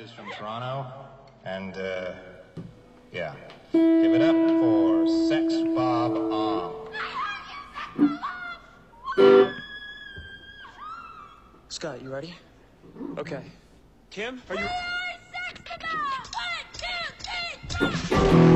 is from Toronto, and uh, yeah, give it up for Sex Bob-Omb. Scott, you ready? Okay. Kim, are you? Sex Bob! One, two, three.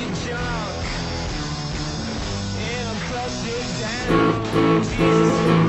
you drunk? And I'm. Jesus.